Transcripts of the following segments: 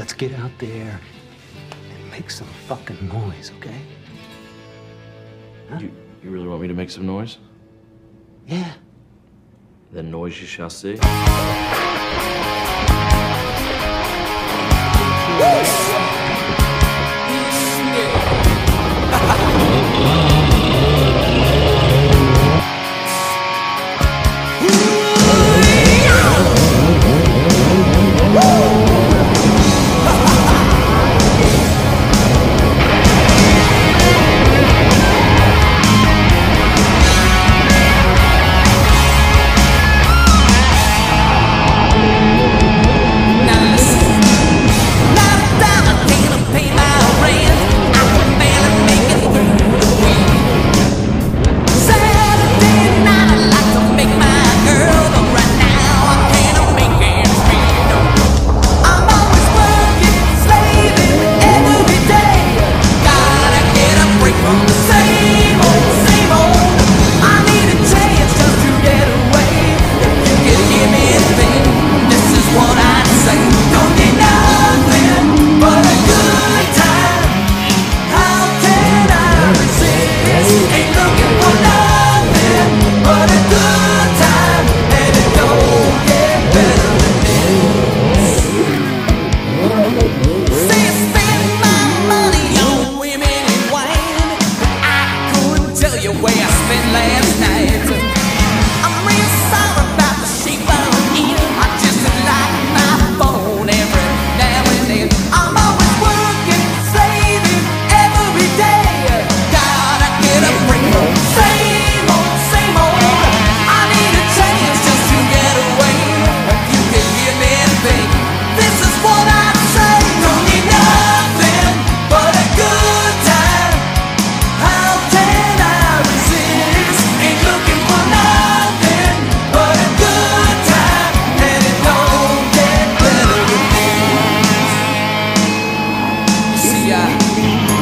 let's get out there and make some fucking noise, okay? You, you really want me to make some noise? Yeah. The noise you shall see. last night.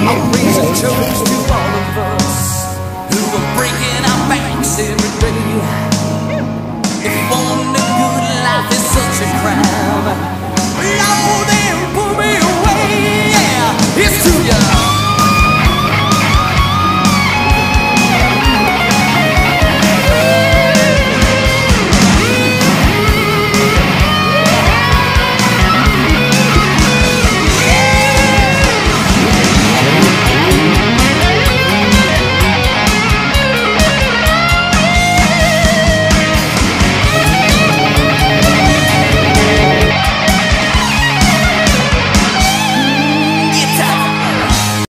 I raise a toast to all of us who are breaking our backs every day. If only good life is such a crime.